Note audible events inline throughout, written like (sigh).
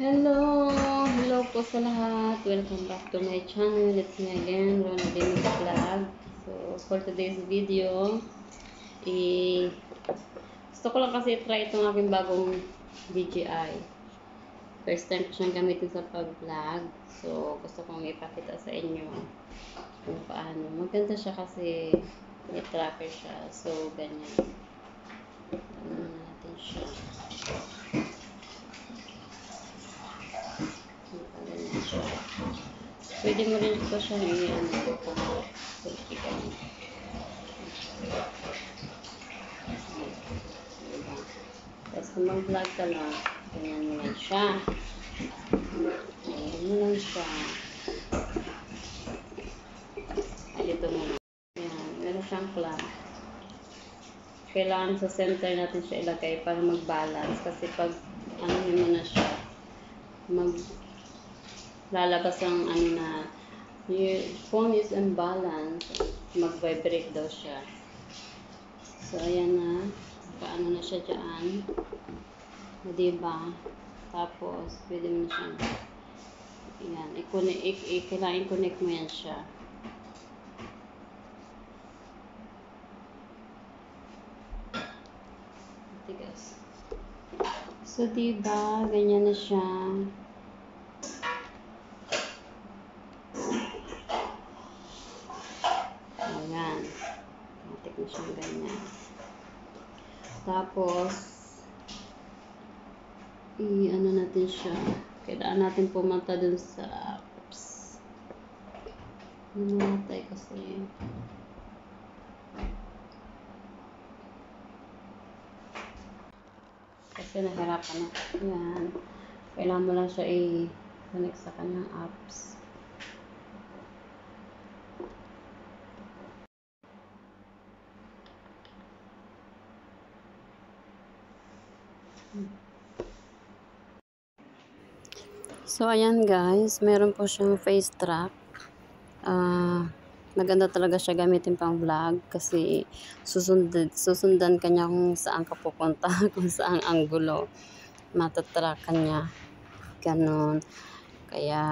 Hello! Hello po sa lahat. Welcome back to my channel. It's me again, Rona Dennis Vlog. So, for today's video, eh, gusto ko lang kasi try itong aking bagong DJI. First time ko siyang gamitin sa pag-vlog. So, gusto kong ipakita sa inyo kung paano. Maganda siya kasi may tracker siya. So, ganyan. Ano natin siya. Ganyan siya. Pwede mo rin ito siya i-ano kung sulkikan. Diba? Tapos kung mag-vlog ka lang, ganyan mo lang siya. Ayan mo lang siya. Ay, dito muna. Ayan, meron siyang clamp. Kailangan sa center natin siya ilagay para mag-balance. Kasi pag ano mo na siya, mag lalabas ang ano na your phone is unbalanced mag-vibrate daw siya. So ayan na paano na siya dyan. O diba? Tapos pwede mo siya yan i-connect i- kailangan connect mo yan siya. Tigas so diba? Ganyan na siya Ayan. Matik na siyang ganyan. Tapos, i-ano natin siya. Kailangan natin pumunta dun sa, oops. Namatay kasi. Kasi nahirapan ako. Ayan. Kailangan mo lang siya i-connect sa kanyang apps. So, ayan guys, meron po siyang face track. Ah, maganda talaga siya gamitin pang vlog kasi susundan, susundan ka kung saan ka pupunta, (laughs) kung saan anggulo. Matatrack ka niya. Ganon. Kaya,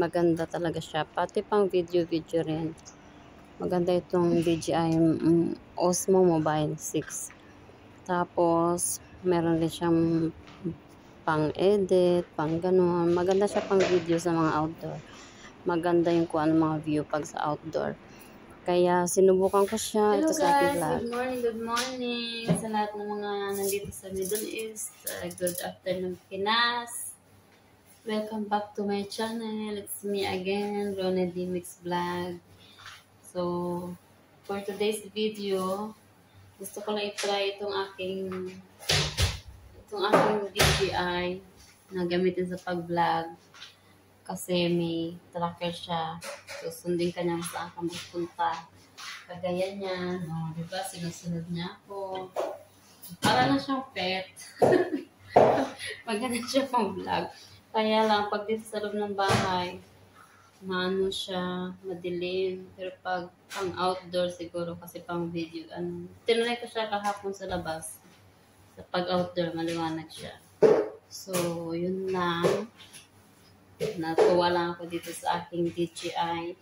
maganda talaga siya. Pati pang video-video rin. Maganda itong DJI mm, Osmo Mobile 6. Tapos, meron din siyang pang-edit, pang ganun. Maganda siya pang video sa mga outdoor. Maganda yung kung ano mga view pag sa outdoor. Kaya sinubukan ko siya. Hello Ito sa aking guys, vlog. good morning, good morning sa lahat ng mga nandito sa Middle East. Uh, good afternoon, Pinas. Welcome back to my channel. It's me again, Rona D Mix Vlog. So, for today's video, gusto ko lang i-try itong aking itong aking DJI na gamitin sa pag-vlog kasi may tracker siya. Susundin ka niya saan ka magpunta. Kagaya niya. Oh, di ba? Sinusunod niya ako. Para na siyang pet. (laughs) Maganda siya pang vlog. Kaya lang, pag dito sa loob ng bahay, maano siya, madilim. Pero pag pang outdoor siguro kasi pang video, ano, tinanay ko siya kahapon sa labas. Sa pag outdoor, maliwanag siya. So, yun lang. Natuwa lang ako dito sa aking DJI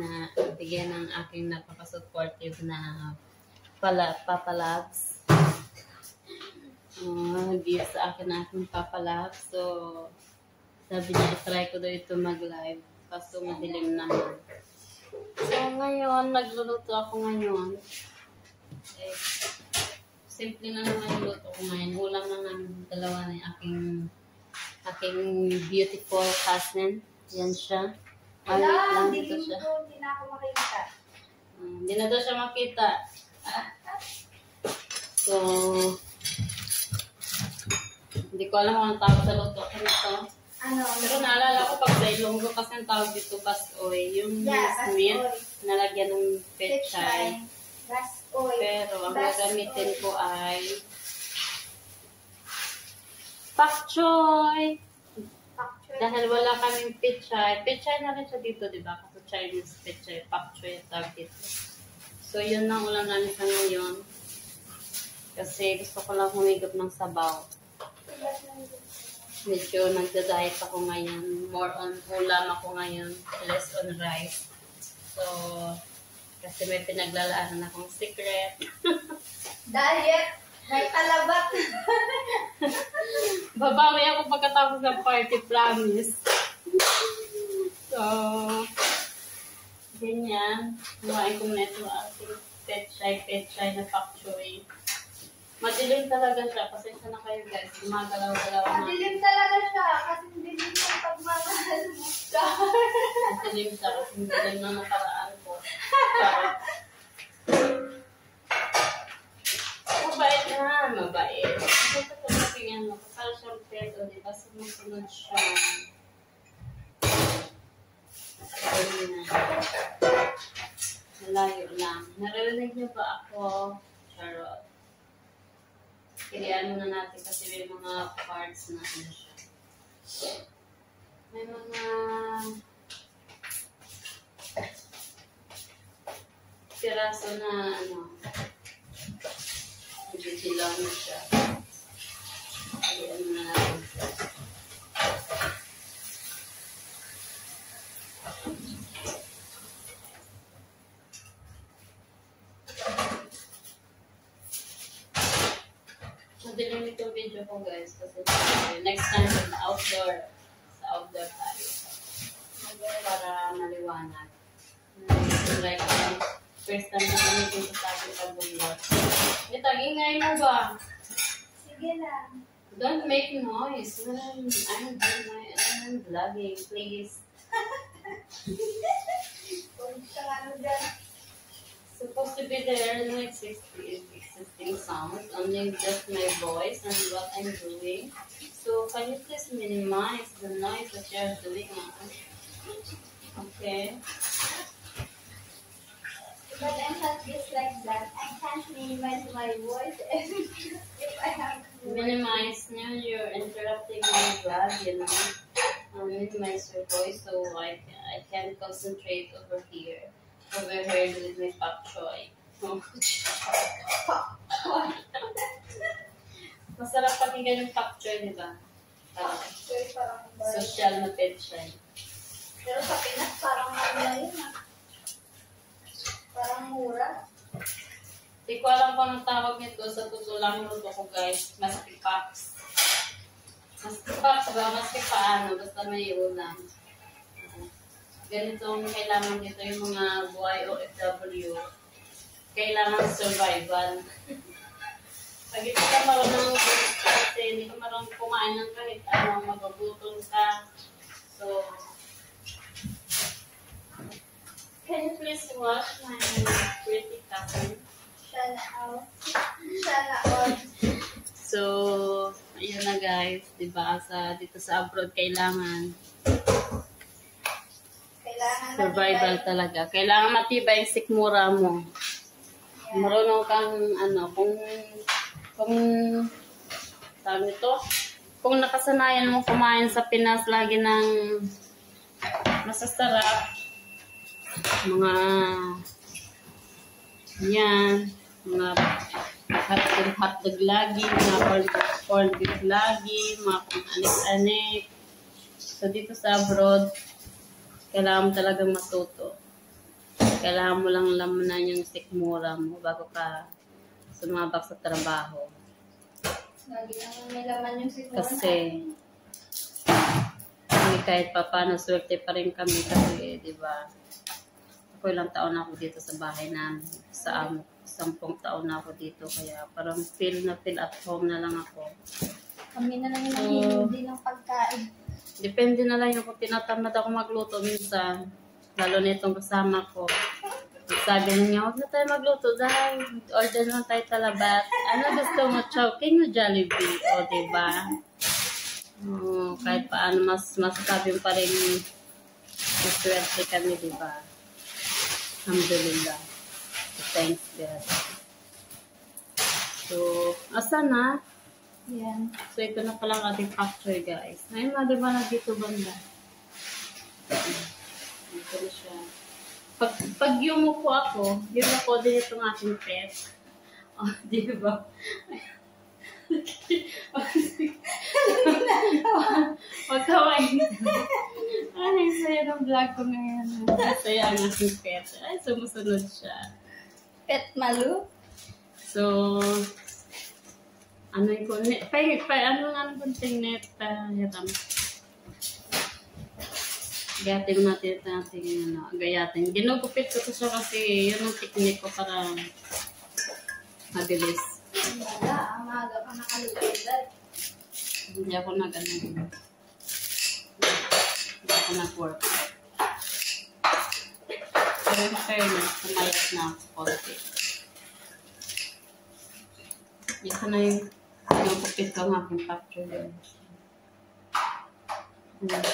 na bigyan ng aking napaka-supportive na pala, papalabs. Uh, gift sa akin na aking papalabs. So, sabi niya, try ko daw ito mag-live. Kaso madilim naman. So, ngayon, nagluluto ako ngayon. Eh, simple na naman yung luto ko ngayon. Ulam na namin dalawa na yung aking aking beautiful cousin. Yan siya. Lang hindi dito siya. ko, hindi na ako makita. Hmm, Hindi na daw siya makita. (laughs) So, hindi ko alam kung anong tawag sa luto ko nito. Ano? Pero naalala ko pag sa Ilonggo kasi ang tawag dito basoy. Yung Yeah, basoy. nalagyan ng Pechay. pechay. Gas oil. Pero ang Gas gagamitin oil. ko ay pak choy. Pak choy. Dahil wala kaming pechay. Pechay na rin siya dito, di ba? Kasi Chinese pechay, pak choy tawag dito. So, yun ang ulam namin sa ngayon. Kasi gusto ko lang humigop ng sabaw. medyo nagda-diet ako ngayon. More on ulam ako ngayon, less on rice. So, kasi may pinaglalaanan akong secret. (laughs) Diet. May talabat. (laughs) Babawi ako pagkatapos ng party, promise. So, ganyan. Kumain ko muna ito ating pet chai, pet chai na pak choy. Madilim talaga siya. Pasensya na kayo guys. Gumagalaw-galaw na. Madilim talaga siya kasi hindi din yung pagmamahal mo. Madilim siya kasi madilim na nakaraan. Mabait na. Mabait. Ito ko talagang ano. Kapal siyang pedo. Diba? Sumusunod siya. Ayun na. Malayo lang. Naririnig niyo ba ako? Charot. Kilian muna natin kasi may mga parts na ano siya. May mga piraso na ano, nagdidilaw na siya. Natin siya. Madilim itong video ko guys kasi next time sa outdoor sa outdoor tayo para maliwanag. Like first time na kami dito sa ating pag-vlog. Hindi, tag-ingay mo ba? Sige lang. Don't make noise when I'm, I'm doing my I'm vlogging, please. Kung siya ano dyan. Supposed to be there no existing, existing sound, only just my voice and what I'm doing. So can you please minimize the noise that you're doing? Okay. But I'm not just like that. I can't minimize my voice (laughs) if I have to. Minimize no, you're interrupting my vlog, you know. Um, minimize your voice so I, I can concentrate over here. Over here with my pak choy. (laughs) Masarap pakinggan yung pak choy, di ba? Ba- social na pet choy. Pero sa Pinas, parang ano na yun. Parang mura. Hindi ko alam kung anong tawag nito sa totoo lang luto ko guys. Maski packs. Maski packs ba? Maski paano? Basta may ulam. Ganitong kailangan dito yung mga buhay OFW. Kailangan survival. (laughs) Pag hindi ka marunong kasi hindi ka marunong kumain ng kahit ano, magugutom ka. So, can you please watch my pretty cousin? So, ayun na guys, 'di ba? Sa dito sa abroad kailangan Kailangan survival matibay. talaga. Kailangan matibay yung sikmura mo. Marunong kang ano, kung kung tawag nito, kung nakasanayan mo kumain sa Pinas lagi ng masasarap, mga yan, mga hotdog, hotdog lagi, mga corn, corn beef lagi, mga kung anik-anik. So, dito sa abroad, kailangan mo talagang matuto. Kailangan mo lang lamunan yung sikmura mo bago ka sumabak sa trabaho. Lagi naman may laman yung siguro. Kasi, kami kahit pa paano, swerte pa rin kami kasi, di ba, ako ilang taon ako dito sa bahay namin. Sa amo, sampung taon na ako dito. Kaya parang feel na feel at home na lang ako. Kami na lang yung hindi ng pagkain. Depende na lang yung kung tinatamad ako magluto minsan. Lalo na itong kasama ko. Sabi niya, huwag na tayo magluto dahil order na tayo talabat. Ano gusto mo, Chowking o Jollibee? O, diba? Oo, kahit paano, mas masasabi pa rin maswerte kami, diba? Alhamdulillah. Thanks, God. So, asa na? Yan. So, ito na pala ang ating factory, guys. Ayun na, di ba na dito banda? Ito na siya. Pag, pag yumuko ako, yun ako din itong aking pet. Oh, (laughs) di ba? magkaway. Ay, saya ng vlog ko ngayon. Saya ang aking pet. Ay, sumusunod siya. Pet Malu. So, ano po, net, pa, pa, ano nga ang kunting net, pa, yatam. Gayatin natin ito natin, ano, gayatin. Ginugupit ko to siya kasi yun ang technique ko para mabilis. Ang maaga ka nakalugod. Hindi ako nag, ano, hindi ako nag-work. In fairness, pumayat na ako konti. Ito na yung pinagupit ko ang aking factory. Hmm.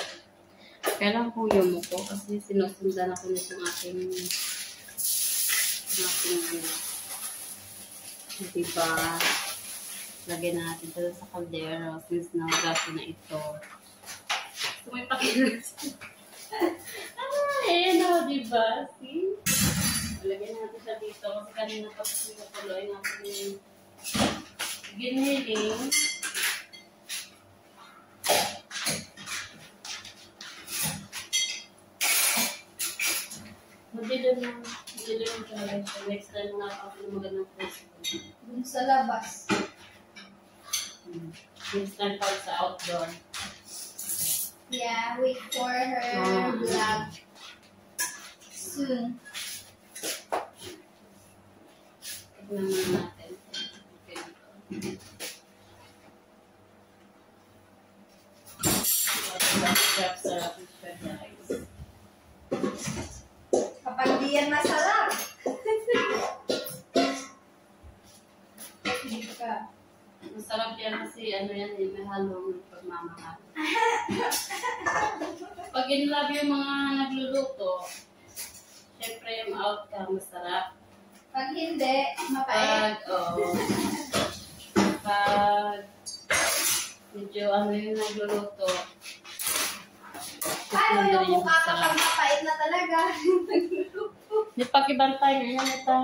Kailan po yung mo ko kasi sinusundan ako nitong aking aking. Diba? Lagyan natin ito sa kaldero since nagaso na ito. So. (laughs) eh, no, diba? See? Lagyan natin siya dito kasi kanina pa kasi natuloy natin yung giniling. Madilim na. Madilim talaga siya. Next time na ako ng magandang post. Dun sa labas. Hmm. Next time pa sa outdoor. Yeah, wait for her Ah. vlog. Soon. Tignan muna natin. Kapag di yan masarap. Masarap yan kasi ano yan, eh, may halong pagmamahal. (laughs) Pag in love yung mga nagluluto, syempre yung outcome masarap. Pag hindi, mapait. Pag, oh, pag medyo ano yung nagluluto, Paano yung mukha kapag mapait na talaga? (laughs) Di pakibantay ngayon ito.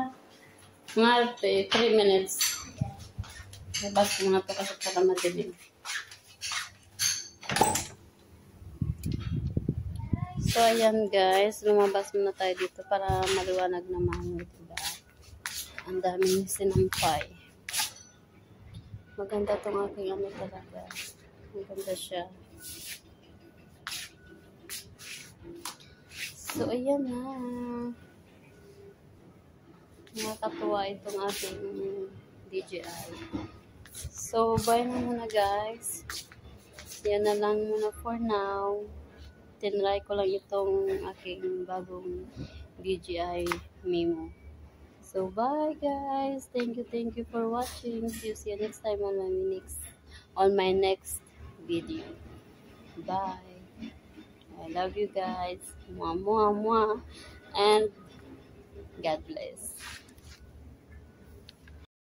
Mga 3 minutes. Labas ko muna ito kasi para madilim. So, ayan guys. Lumabas muna tayo dito para maliwanag naman. Diba? Ang daming sinampay. Maganda tong aking ano talaga. Maganda siya. So, ayan na. Nakakatuwa itong ating DJI. So, bye na muna guys. Yan na lang muna for now. Tinry ko lang itong aking bagong DJI Mimo. So, bye guys. Thank you, thank you for watching. See you, see you next time on my next, on my next video. Bye. I love you guys. Mwah, mwah, mwah. And God bless.